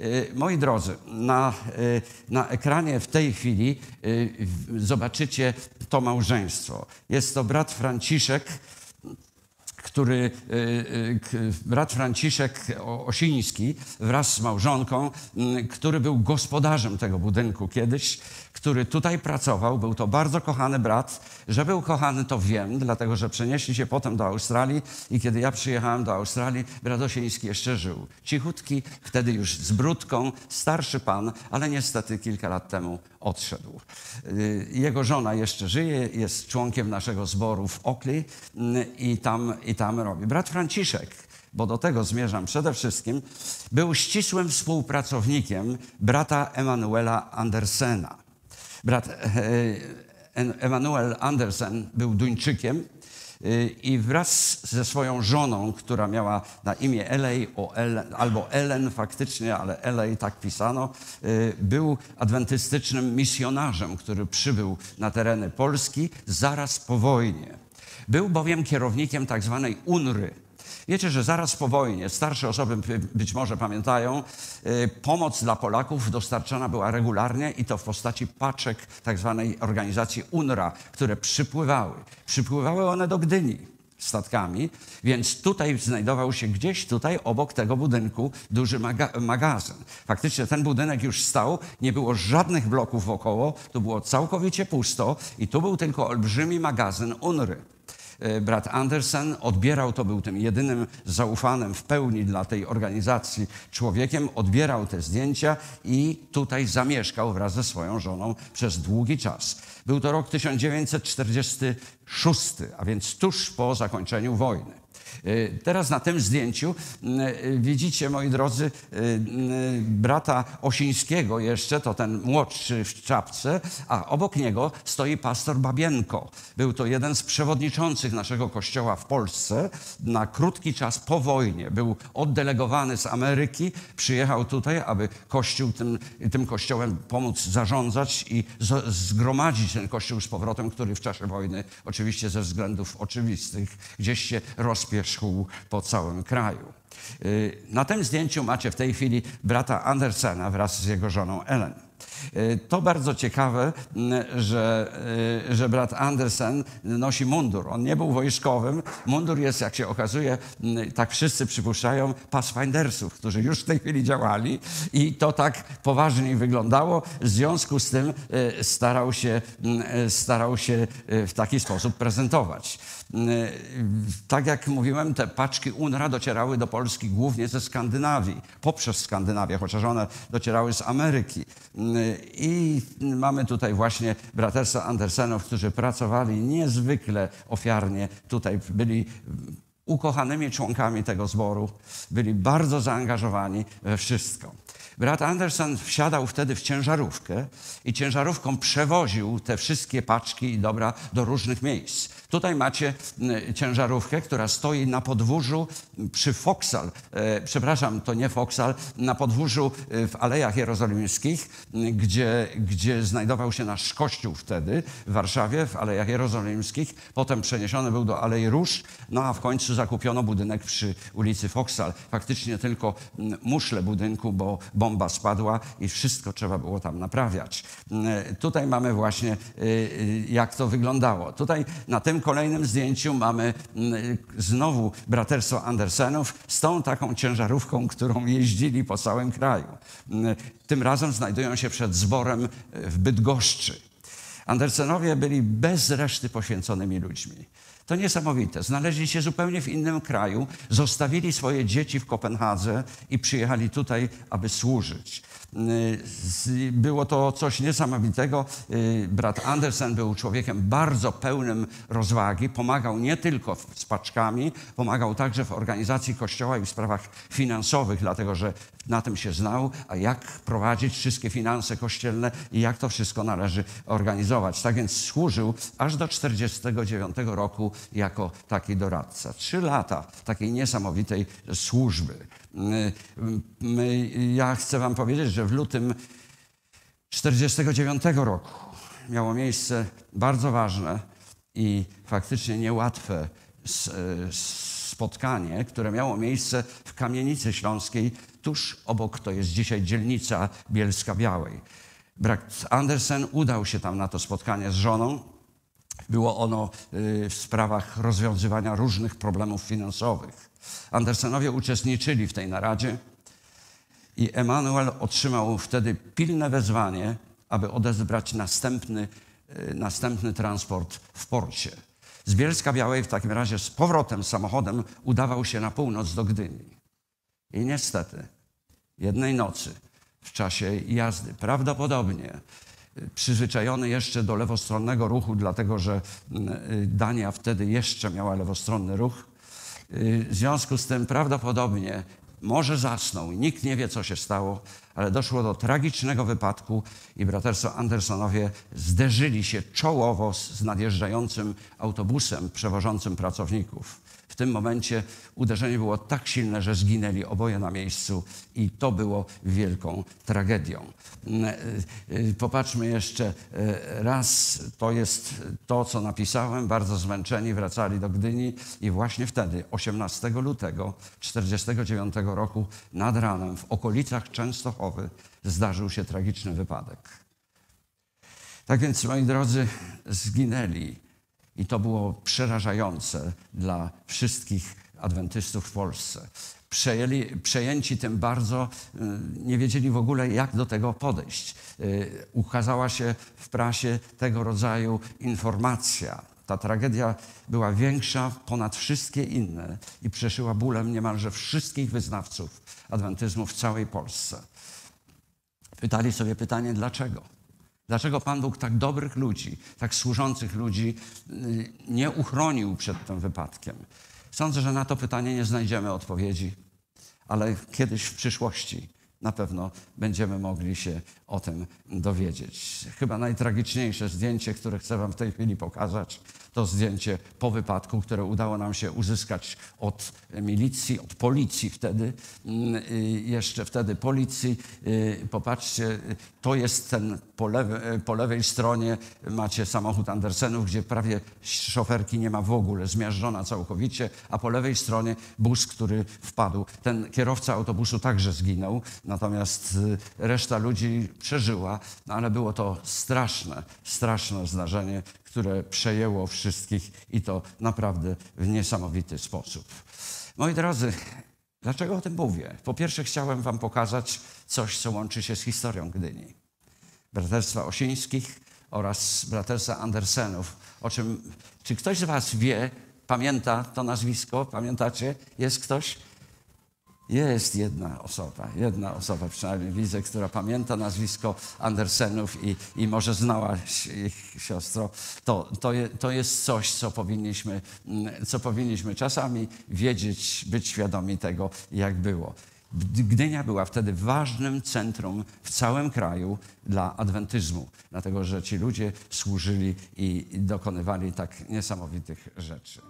Y, moi drodzy, na, y, na ekranie w tej chwili y, zobaczycie to małżeństwo. Jest to brat Franciszek, który y, k- brat Franciszek Osiński wraz z małżonką, który był gospodarzem tego budynku kiedyś, który tutaj pracował. Był to bardzo kochany brat. Że był kochany, to wiem, dlatego że przenieśli się potem do Australii i kiedy ja przyjechałem do Australii, brat Osiński jeszcze żył. Cichutki, wtedy już z brudką, starszy pan, ale niestety kilka lat temu odszedł. Y, Jego żona jeszcze żyje, jest członkiem naszego zboru w mm, i tam, i tam robi. Brat Franciszek, bo do tego zmierzam przede wszystkim, był ścisłym współpracownikiem brata Emanuela Andersena. Brat e, En- Emanuel Andersen był Duńczykiem y, i wraz ze swoją żoną, która miała na imię Elej albo Ellen faktycznie, ale Elej tak pisano, y, był adwentystycznym misjonarzem, który przybył na tereny Polski zaraz po wojnie. Był bowiem kierownikiem tak zwanej UNRY, Wiecie, że zaraz po wojnie, starsze osoby by- być może pamiętają, y, pomoc dla Polaków dostarczana była regularnie i to w postaci paczek tak zwanej organizacji UNRWA, które przypływały. Przypływały one do Gdyni statkami, więc tutaj znajdował się gdzieś tutaj obok tego budynku duży maga- magazyn. Faktycznie ten budynek już stał, nie było żadnych bloków wokoło, tu było całkowicie pusto i tu był tylko olbrzymi magazyn UNRY. E, Brat Andersen odbierał, to był tym jedynym zaufanym w pełni dla tej organizacji człowiekiem, odbierał te zdjęcia i tutaj zamieszkał wraz ze swoją żoną przez długi czas. Był to rok 1946, a więc tuż po zakończeniu wojny. Y, Teraz na tym zdjęciu y, widzicie, moi drodzy, y, y, brata Osińskiego jeszcze, to ten młodszy w czapce, a obok niego stoi pastor Babienko. Był to jeden z przewodniczących naszego kościoła w Polsce na krótki czas po wojnie. Był oddelegowany z Ameryki, przyjechał tutaj, aby kościół tym, tym kościołem pomóc zarządzać i zgromadzić ten kościół z powrotem, który w czasie wojny, oczywiście ze względów oczywistych, gdzieś się rozpierzchł po całym kraju. Y, Na tym zdjęciu macie w tej chwili brata Andersena wraz z jego żoną Ellen. Y, To bardzo ciekawe, mm, że, y, że brat Andersen nosi mundur. On nie był wojskowym. Mundur jest, jak się okazuje, mm, tak wszyscy przypuszczają, Pathfindersów, którzy już w tej chwili działali i to tak poważniej wyglądało. W związku z tym y, starał się, mm, starał się w taki sposób prezentować. Tak jak mówiłem, te paczki UNRWA docierały do Polski głównie ze Skandynawii, poprzez Skandynawię, chociaż one docierały z Ameryki. I mamy tutaj właśnie braterstwa Andersenów, którzy pracowali niezwykle ofiarnie. Tutaj byli ukochanymi członkami tego zboru, byli bardzo zaangażowani we wszystko. Brat Anderson wsiadał wtedy w ciężarówkę i ciężarówką przewoził te wszystkie paczki i dobra do różnych miejsc. Tutaj macie mm, ciężarówkę, która stoi na podwórzu przy Foksal, e, przepraszam, to nie Foksal, na podwórzu e, w Alejach Jerozolimskich, m, gdzie, gdzie znajdował się nasz kościół wtedy w Warszawie, w Alejach Jerozolimskich. Potem przeniesiony był do Alei Róż, no a w końcu zakupiono budynek przy ulicy Foksal. Faktycznie tylko mm, muszle budynku, bo bomba spadła i wszystko trzeba było tam naprawiać. Mm, Tutaj mamy właśnie, y, y, jak to wyglądało. Tutaj na tym kolejnym zdjęciu mamy mm, znowu braterstwo Andersenów z tą taką ciężarówką, którą jeździli po całym kraju. Mm, Tym razem znajdują się przed zborem w Bydgoszczy. Andersenowie byli bez reszty poświęconymi ludźmi. To niesamowite. Znaleźli się zupełnie w innym kraju, zostawili swoje dzieci w Kopenhadze i przyjechali tutaj, aby służyć. Y, Było to coś niesamowitego. Y, Brat Andersen był człowiekiem bardzo pełnym rozwagi. Pomagał nie tylko z paczkami, pomagał także w organizacji kościoła i w sprawach finansowych, dlatego że na tym się znał, a jak prowadzić wszystkie finanse kościelne i jak to wszystko należy organizować. Tak więc służył aż do 1949 roku jako taki doradca. Trzy lata takiej niesamowitej służby. My- my- Ja chcę wam powiedzieć, że w lutym 1949 roku miało miejsce bardzo ważne i faktycznie niełatwe spotkanie, które miało miejsce w Kamienicy Śląskiej, tuż obok, to jest dzisiaj dzielnica Bielska Białej. Brat Andersen udał się tam na to spotkanie z żoną. Było ono y, w sprawach rozwiązywania różnych problemów finansowych. Andersenowie uczestniczyli w tej naradzie i Emanuel otrzymał wtedy pilne wezwanie, aby odebrać następny, y, następny transport w porcie. Z Bielska Białej w takim razie z powrotem samochodem udawał się na północ do Gdyni. I niestety jednej nocy w czasie jazdy, prawdopodobnie przyzwyczajony jeszcze do lewostronnego ruchu, dlatego że y, Dania wtedy jeszcze miała lewostronny ruch. Y, w związku z tym prawdopodobnie może zasnął i nikt nie wie, co się stało, ale doszło do tragicznego wypadku i braterstwo Andersonowie zderzyli się czołowo z nadjeżdżającym autobusem przewożącym pracowników. W tym momencie uderzenie było tak silne, że zginęli oboje na miejscu i to było wielką tragedią. Mm, y, y, popatrzmy jeszcze y, raz, to jest to, co napisałem. Bardzo zmęczeni wracali do Gdyni i właśnie wtedy, 18 lutego 1949 roku, nad ranem w okolicach Częstochowy zdarzył się tragiczny wypadek. Tak więc, moi drodzy, zginęli i to było przerażające dla wszystkich adwentystów w Polsce. Przejęli, przejęci tym bardzo, y, nie wiedzieli w ogóle, jak do tego podejść. Y, ukazała się w prasie tego rodzaju informacja. Ta tragedia była większa ponad wszystkie inne i przeszyła bólem niemalże wszystkich wyznawców adwentyzmu w całej Polsce. Pytali sobie pytanie, dlaczego? Dlaczego Pan Bóg tak dobrych ludzi, tak służących ludzi y, nie uchronił przed tym wypadkiem? Sądzę, że na to pytanie nie znajdziemy odpowiedzi, ale kiedyś w przyszłości na pewno będziemy mogli się o tym dowiedzieć. Chyba najtragiczniejsze zdjęcie, które chcę Wam w tej chwili pokazać, to zdjęcie po wypadku, które udało nam się uzyskać od milicji, od policji wtedy, mm, jeszcze wtedy policji. Y, popatrzcie, to jest ten po, lewe, po lewej stronie macie samochód Andersenów, gdzie prawie szoferki nie ma w ogóle, zmiażdżona całkowicie, a po lewej stronie bus, który wpadł. Ten kierowca autobusu także zginął, natomiast y, reszta ludzi przeżyła, no ale było to straszne, straszne zdarzenie, które przejęło wszystkich i to naprawdę w niesamowity sposób. Moi drodzy, dlaczego o tym mówię? Po pierwsze, chciałem Wam pokazać coś, co łączy się z historią Gdyni. Braterstwa Osińskich oraz Braterstwa Andersenów. O czym, czy ktoś z Was wie, pamięta to nazwisko? Pamiętacie? Jest ktoś? Jest jedna osoba, jedna osoba przynajmniej widzę, która pamięta nazwisko Andersenów i, i może znała ich siostro. To, to, je, to jest coś, co powinniśmy, mm, co powinniśmy czasami wiedzieć, być świadomi tego, jak było. Gdynia była wtedy ważnym centrum w całym kraju dla adwentyzmu, dlatego że ci ludzie służyli i dokonywali tak niesamowitych rzeczy.